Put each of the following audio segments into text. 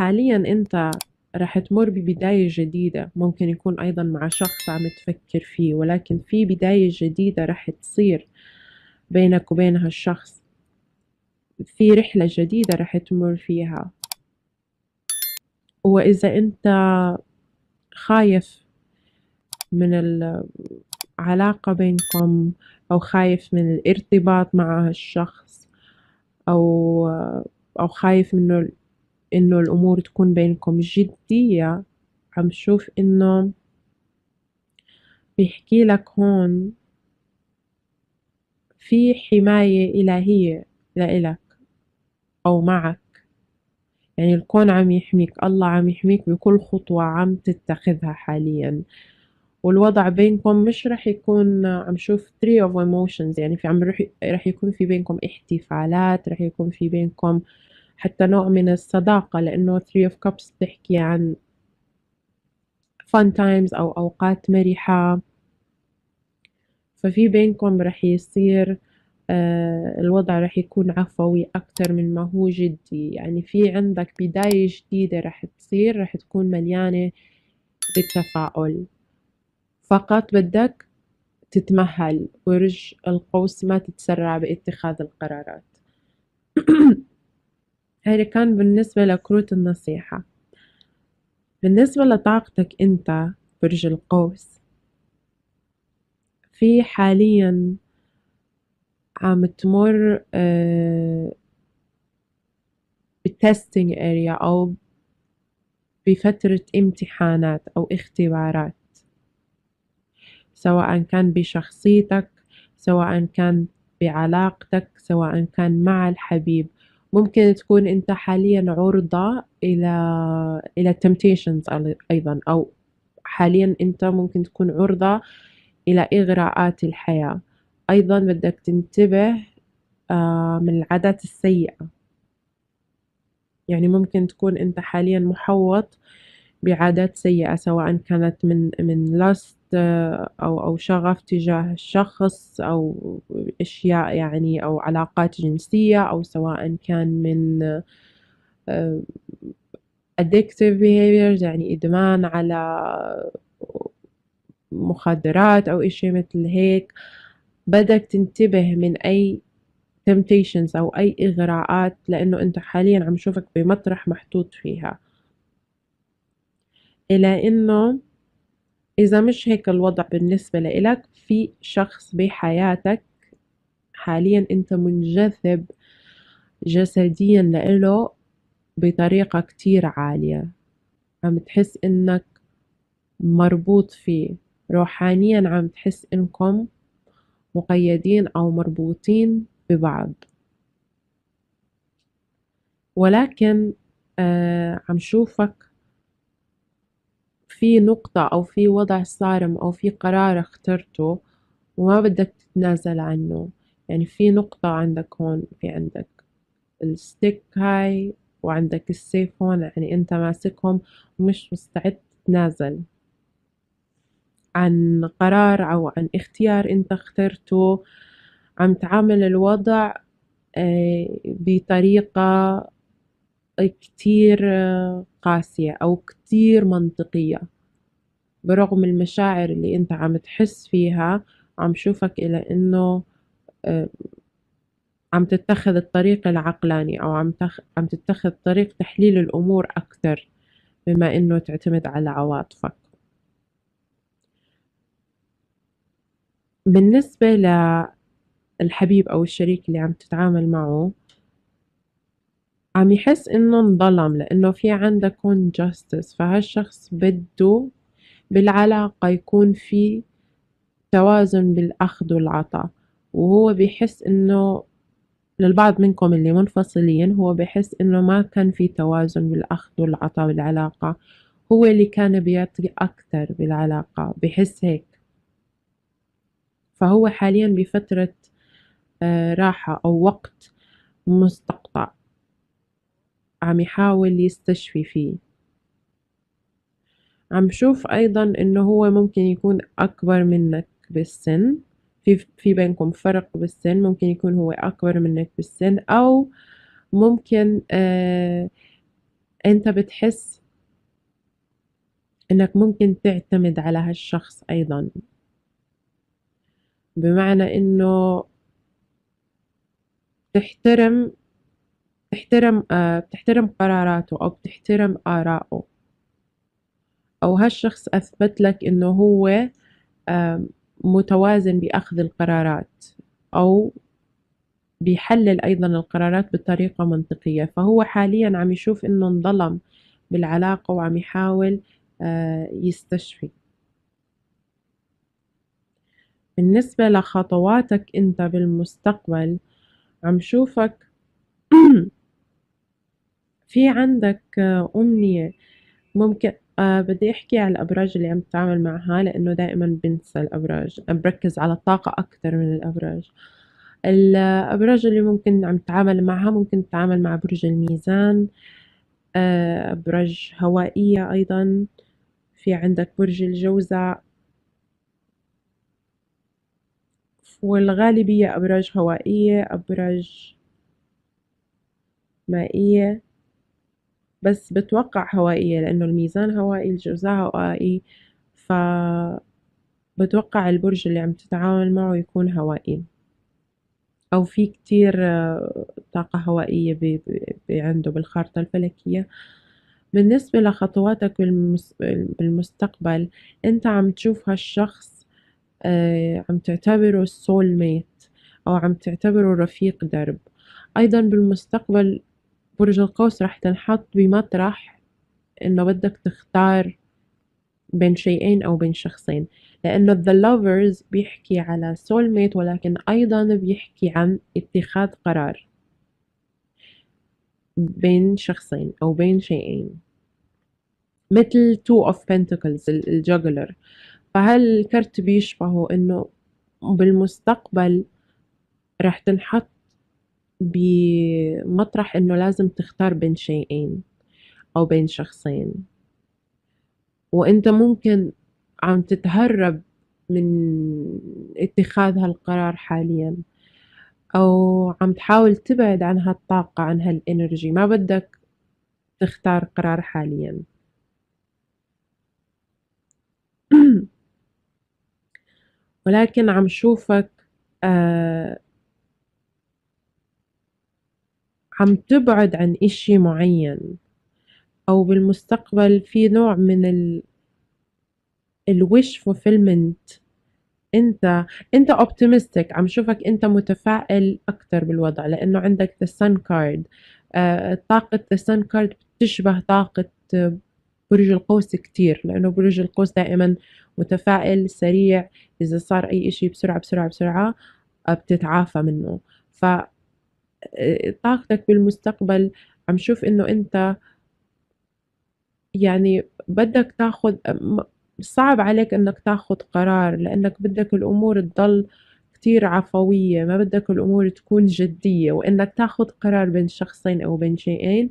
حاليًا أنت راح تمر ببداية جديدة ممكن يكون أيضًا مع شخص عم تفكر فيه ولكن في بداية جديدة راح تصير بينك وبين هالشخص. في رحلة جديدة راح تمر فيها. وإذا أنت خايف من العلاقة بينكم أو خايف من الارتباط مع هالشخص أو أو خايف إنه إنه الأمور تكون بينكم جدية. عم شوف إنه بيحكي لك هون في حماية إلهية لإلك أو معك. يعني الكون عم يحميك الله عم يحميك بكل خطوة عم تتخذها حاليا. والوضع بينكم مش رح يكون عم شوف three of emotions. يعني في عم رح يكون في بينكم احتفالات رح يكون في بينكم حتى نوع من الصداقة لأنه three of cups بتحكي عن fun times أو أوقات مرحة. ففي بينكم رح يصير آه الوضع رح يكون عفوي أكتر من ما هو جدي. يعني في عندك بداية جديدة رح تصير رح تكون مليانة بالتفاؤل. فقط بدك تتمهل ورج القوس ما تتسرع باتخاذ القرارات. هذا كان بالنسبة لكروت النصيحة. بالنسبة لطاقتك أنت برج القوس في حاليا عم تمر آه، بتستنج اريا أو بفترة امتحانات أو اختبارات. سواء كان بشخصيتك سواء كان بعلاقتك سواء كان مع الحبيب. ممكن تكون أنت حاليًا عُرضة إلى إلى temptations أيضًا أو حاليًا أنت ممكن تكون عُرضة إلى إغراءات الحياة، أيضًا بدك تنتبه آه، من العادات السيئة، يعني ممكن تكون أنت حاليًا محوّط بعادات سيئة سواء كانت من من lust أو أو شغف تجاه الشخص أو أشياء يعني أو علاقات جنسية أو سواء كان من آه، addictive behaviors يعني إدمان على مخدرات أو إشي مثل هيك. بدك تنتبه من أي temptations أو أي إغراءات لأنه أنت حاليا عم شوفك بمطرح محطوط فيها. إلى إنه إذا مش هيك الوضع بالنسبة لإلك في شخص بحياتك حاليا أنت منجذب جسديا لإله بطريقة كتير عالية. عم تحس إنك مربوط فيه. روحانيا عم تحس إنكم مقيدين أو مربوطين ببعض. ولكن آه عم شوفك في نقطة أو في وضع صارم أو في قرار اخترته وما بدك تتنازل عنه. يعني في نقطة عندك هون في عندك الستيك هاي وعندك السيف هون يعني أنت ماسكهم ومش مستعد تتنازل عن قرار أو عن اختيار أنت اخترته. عم تعامل الوضع آه، بطريقة كتير قاسية أو كتير منطقية. برغم المشاعر اللي أنت عم تحس فيها عم شوفك إلى إنه آه، عم تتخذ الطريق العقلاني أو عم تخ... عم تتخذ طريق تحليل الأمور أكثر بما إنه تعتمد على عواطفك. بالنسبة للحبيب أو الشريك اللي عم تتعامل معه عم يحس إنه انظلم لإنه في عندك هون justice. فهالشخص بده بالعلاقة يكون في توازن بالأخذ والعطاء. وهو بيحس إنه للبعض منكم اللي منفصلين هو بيحس إنه ما كان في توازن بالأخذ والعطاء بالعلاقة هو اللي كان بيعطي أكتر بالعلاقة بحس هيك. فهو حاليا بفترة آه، راحة أو وقت مستقطع. عم يحاول يستشفي فيه. عم شوف أيضا إنه هو ممكن يكون أكبر منك بالسن. في في بينكم فرق بالسن ممكن يكون هو أكبر منك بالسن أو ممكن آه أنت بتحس إنك ممكن تعتمد على هالشخص أيضا. بمعنى إنه تحترم تحترم آه بتحترم قراراته أو بتحترم آراءه. أو هالشخص أثبت لك إنه هو متوازن بأخذ القرارات أو بيحلل أيضا القرارات بطريقة منطقية. فهو حاليا عم يشوف إنه انظلم بالعلاقة وعم يحاول آه يستشفي. بالنسبة لخطواتك أنت بالمستقبل عم شوفك في عندك أمنية ممكن آه بدي أحكي على الأبراج اللي عم تتعامل معها لأنه دائما بنسى الأبراج بركز على الطاقة أكثر من الأبراج. الأبراج اللي ممكن عم تتعامل معها ممكن تتعامل مع برج الميزان آه أبراج هوائية أيضا. في عندك برج الجوزاء. والغالبية أبراج هوائية أبراج مائية. بس بتوقع هوائية لأنه الميزان هوائي الجوزاء هوائي ف بتوقع البرج اللي عم تتعامل معه يكون هوائي. أو في كتير طاقة هوائية بي بي عنده بالخارطة الفلكية. بالنسبة لخطواتك بالمستقبل أنت عم تشوف هالشخص آه، عم تعتبره soulmate أو عم تعتبره رفيق درب. أيضا بالمستقبل برج القوس رح تنحط بمطرح إنه بدك تختار بين شيئين أو بين شخصين. لأنه The Lovers بيحكي على soul mate ولكن أيضا بيحكي عن اتخاذ قرار بين شخصين أو بين شيئين. مثل two of pentacles الجوجلر فهالكرت بيشبهه إنه بالمستقبل رح تنحط بمطرح إنه لازم تختار بين شيئين أو بين شخصين. وأنت ممكن عم تتهرب من اتخاذ هالقرار حاليا أو عم تحاول تبعد عن هالطاقة عن هالإنرجي. ما بدك تختار قرار حاليا. ولكن عم شوفك آه عم تبعد عن إشي معين أو بالمستقبل في نوع من ال الwish fulfillment. أنت أنت optimistic عم شوفك أنت متفائل أكتر بالوضع لأنه عندك sun card. آه طاقة the sun card بتشبه طاقة برج القوس كتير لأنه برج القوس دائما متفائل سريع. إذا صار أي إشي بسرعة بسرعة بسرعة بتتعافى منه. ف طاقتك بالمستقبل عم شوف إنه أنت يعني بدك تاخد صعب عليك إنك تاخد قرار لإنك بدك الأمور تضل كتير عفوية ما بدك الأمور تكون جدية وإنك تاخد قرار بين شخصين أو بين شيئين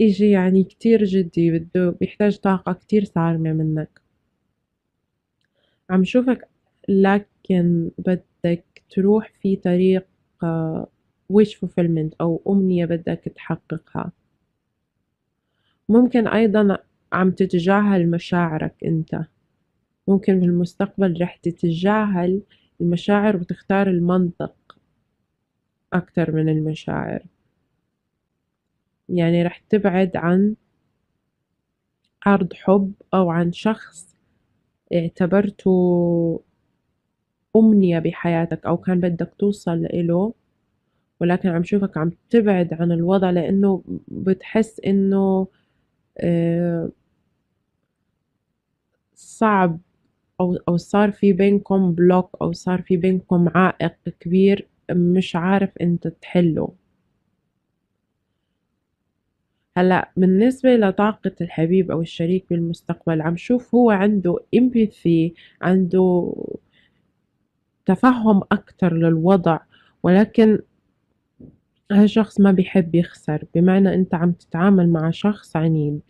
إشي يعني كتير جدي بده بيحتاج طاقة كتير صارمة منك. عم شوفك لكن بدك تروح في طريق wish fulfillment أو أمنية بدك تحققها. ممكن أيضا عم تتجاهل مشاعرك أنت. ممكن بالمستقبل رح تتجاهل المشاعر وتختار المنطق أكتر من المشاعر. يعني رح تبعد عن عرض حب أو عن شخص اعتبرته أمنية بحياتك أو كان بدك توصل إله ولكن عم شوفك عم تبعد عن الوضع لأنه بتحس إنه آه، صعب أو أو صار في بينكم بلوك أو صار في بينكم عائق كبير مش عارف أنت تحله. هلأ بالنسبة لطاقة الحبيب أو الشريك بالمستقبل عم شوف هو عنده empathy عنده تفهم أكتر للوضع ولكن هالشخص ما بيحب يخسر بمعنى أنت عم تتعامل مع شخص عنيد.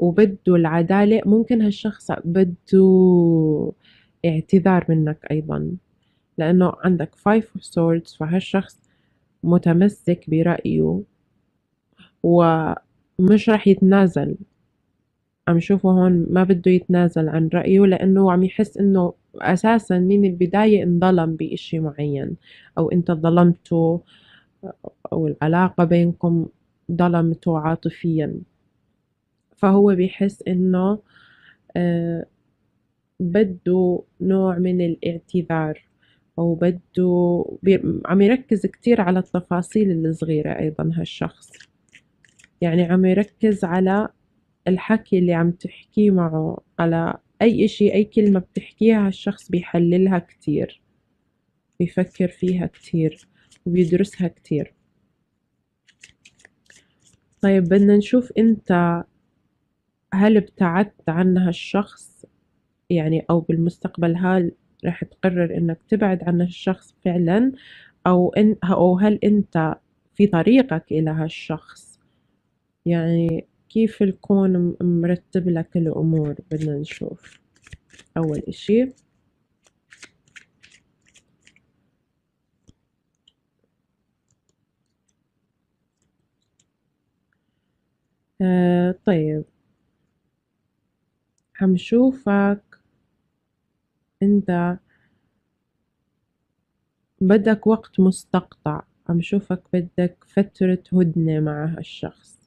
وبده العدالة ممكن هالشخص بده اعتذار منك أيضا لأنه عندك of swords فهالشخص متمسك برأيه ومش رح يتنازل. عم شوفه هون ما بده يتنازل عن رأيه لأنه عم يحس إنه أساسا من البداية انظلم بإشي معين؟ أو أنت ظلمته أو العلاقة بينكم ظلمته عاطفيا. فهو بيحس إنه آه، بده نوع من الاعتذار أو بده عم يركز كتير على التفاصيل الصغيرة أيضا هالشخص. يعني عم يركز على الحكي اللي عم تحكيه معه على أي إشي أي كلمة بتحكيها هالشخص بيحللها كتير بيفكر فيها كتير وبيدرسها كتير. طيب بدنا نشوف أنت هل ابتعدت عن هالشخص يعني أو بالمستقبل هل رح تقرر إنك تبعد عن هالشخص فعلا؟ أو إن أو هل أنت في طريقك إلى هالشخص؟ يعني كيف الكون مرتب لك الأمور؟ بدنا نشوف. أول إشي. آه طيب. حنشوفك. أنت بدك وقت مستقطع. عم شوفك بدك فترة هدنة مع هالشخص.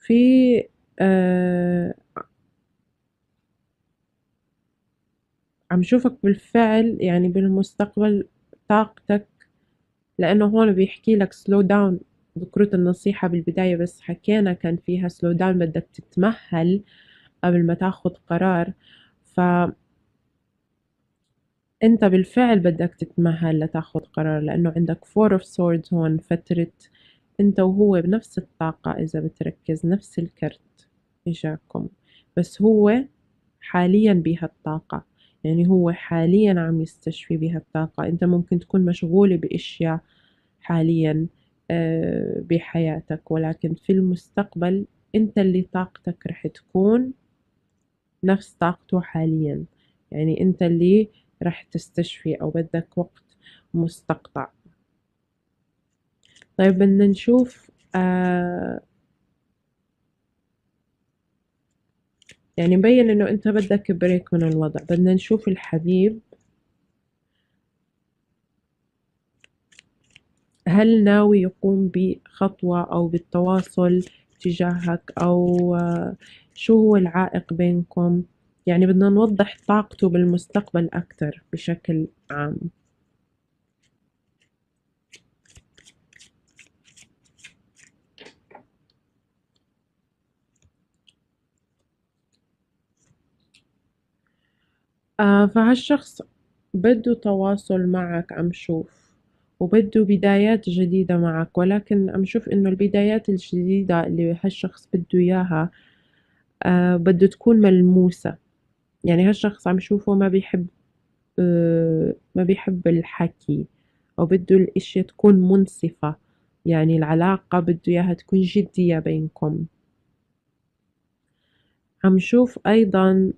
في آه عم شوفك بالفعل يعني بالمستقبل طاقتك لأنه هون بيحكي لك slow down ذكرت النصيحة بالبداية بس حكينا كان فيها slow down بدك تتمهل قبل ما تاخد قرار. ف انت بالفعل بدك تتمهل لتاخد قرار لأنه عندك four of swords هون فترة أنت وهو بنفس الطاقة إذا بتركز نفس الكرت إجاكم. بس هو حاليا بهالطاقة. يعني هو حاليا عم يستشفي بهالطاقة. أنت ممكن تكون مشغولة بأشياء حاليا آه، بحياتك. ولكن في المستقبل أنت اللي طاقتك رح تكون نفس طاقته حاليا. يعني أنت اللي رح تستشفي أو بدك وقت مستقطع. طيب بدنا نشوف آه يعني مبين إنه أنت بدك بريك من الوضع. بدنا نشوف الحبيب. هل ناوي يقوم بخطوة أو بالتواصل تجاهك؟ أو آه، شو هو العائق بينكم؟ يعني بدنا نوضح طاقته بالمستقبل أكتر بشكل عام. آه فهالشخص بده تواصل معك عم شوف؟ وبده بدايات جديدة معك ولكن عم شوف إنه البدايات الجديدة اللي هالشخص بده إياها آه بده تكون ملموسة. يعني هالشخص عم شوفه ما بيحب آه ما بيحب الحكي أو بده الأشياء تكون منصفة. يعني العلاقة بده إياها تكون جدية بينكم. عم شوف أيضا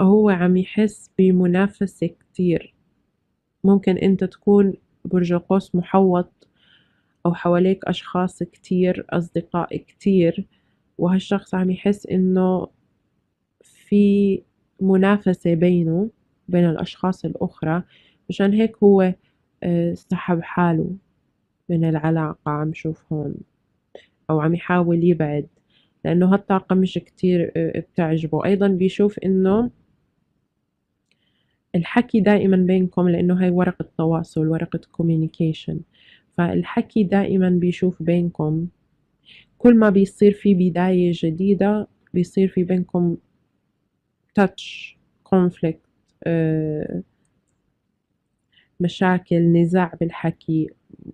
هو عم يحس بمنافسة كتير. ممكن أنت تكون برج قوس محوط أو حواليك أشخاص كتير أصدقاء كتير وهالشخص عم يحس إنه في منافسة بينه بين الأشخاص الأخرى مشان هيك هو آه، سحب حاله من العلاقة عم شوف هون أو عم يحاول يبعد لأنه هالطاقة مش كتير آه، بتعجبه. أيضا بيشوف إنه الحكي دائما بينكم لأنه هاي ورقة تواصل ورقة communication. فالحكي دائما بيشوف بينكم. كل ما بيصير في بداية جديدة بيصير في بينكم conflict آه، مشاكل نزاع بالحكي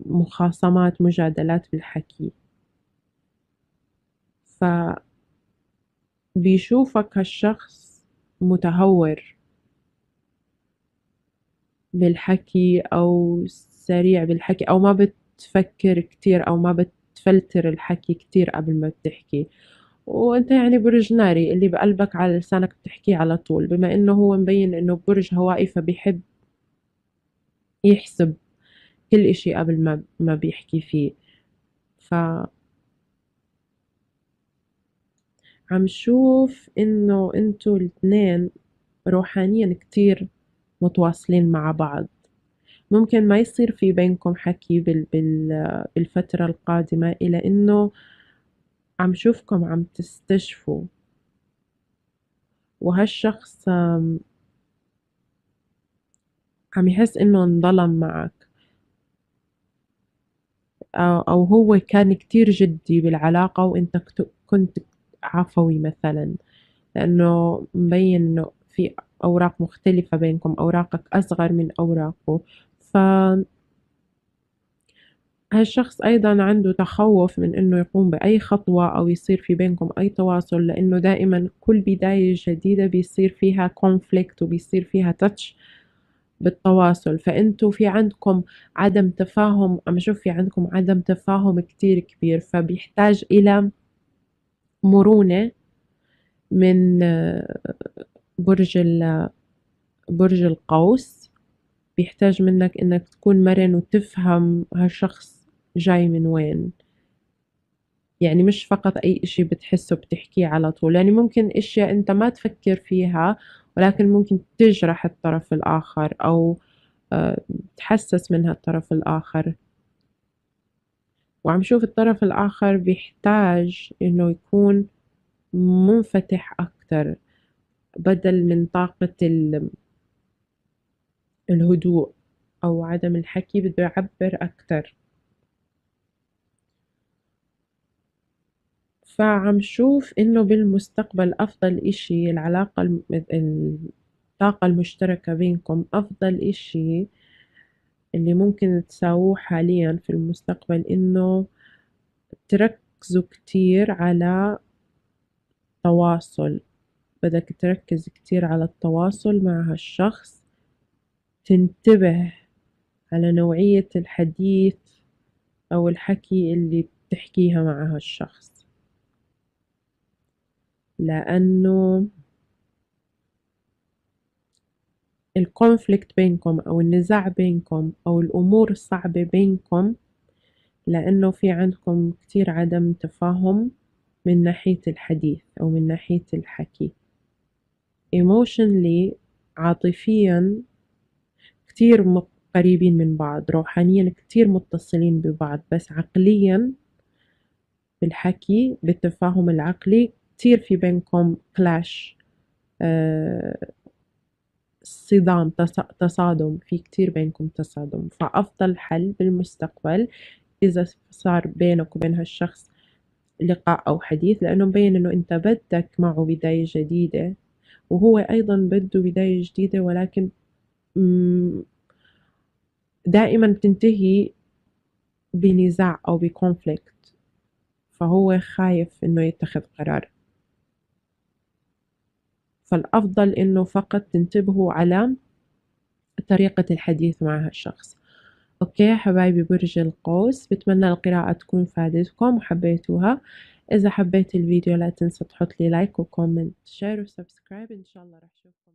مخاصمات مجادلات بالحكي. ف بيشوفك هالشخص متهور. بالحكي أو سريع بالحكي أو ما بتفكر كتير أو ما بتفلتر الحكي كتير قبل ما بتحكي. وأنت يعني برج ناري اللي بقلبك على لسانك بتحكيه على طول بما إنه هو مبين إنه برج هوائي فبيحب يحسب كل إشي قبل ما ما بيحكي فيه. ف عم شوف إنه إنتو الاتنين روحانيًا كتير متواصلين مع بعض. ممكن ما يصير في بينكم حكي بال بال بالفترة القادمة إلى إنه عم شوفكم عم تستشفوا. وهالشخص عم يحس إنه انظلم معك. أو هو كان كتير جدي بالعلاقة وإنت كنت عفوي مثلا. لأنه مبين إنه في أوراق مختلفة بينكم أوراقك أصغر من أوراقه. ف هالشخص أيضا عنده تخوف من إنه يقوم بأي خطوة أو يصير في بينكم أي تواصل لإنه دائما كل بداية جديدة بيصير فيها conflict وبيصير فيها touch بالتواصل. فأنتوا في عندكم عدم تفاهم عم أشوف في عندكم عدم تفاهم كتير كبير فبيحتاج إلى مرونة من برج برج القوس. بيحتاج منك إنك تكون مرن وتفهم هالشخص جاي من وين. يعني مش فقط أي إشي بتحسه بتحكيه على طول. يعني ممكن أشياء أنت ما تفكر فيها ولكن ممكن تجرح الطرف الآخر أو آه، تحسس منها الطرف الآخر. وعم شوف الطرف الآخر بيحتاج إنه يكون منفتح أكتر. بدل من طاقة الهدوء أو عدم الحكي بده يعبر أكتر. فعم شوف إنه بالمستقبل أفضل إشي العلاقة الطاقة المشتركة بينكم أفضل إشي اللي ممكن تساووه حاليا في المستقبل إنه تركزوا كتير على تواصل. بدك تركز كتير على التواصل مع هالشخص تنتبه على نوعية الحديث أو الحكي اللي بتحكيها مع هالشخص. لأنه الكونفليكت بينكم أو النزاع بينكم أو الأمور الصعبة بينكم لأنه في عندكم كتير عدم تفاهم من ناحية الحديث أو من ناحية الحكي. Emotionally عاطفيا كتير قريبين من بعض روحانيا كتير متصلين ببعض بس عقليا بالحكي بالتفاهم العقلي كتير في بينكم كلاش آه صدام تصادم في كتير بينكم تصادم. فأفضل حل بالمستقبل إذا صار بينك وبين هالشخص لقاء أو حديث لأنه مبين إنه أنت بدك معه بداية جديدة. وهو أيضا بده بداية جديدة ولكن دائما تنتهي بنزاع أو ب conflict فهو خايف إنه يتخذ قرار. فالأفضل إنه فقط تنتبهوا على طريقة الحديث مع هالشخص. okay حبايبي برج القوس بتمنى القراءة تكون فادتكم وحبيتوها. إذا حبيت الفيديو لا تنسى تحط لي like و comment share و subscribe إن شاء الله راح أشوفكم.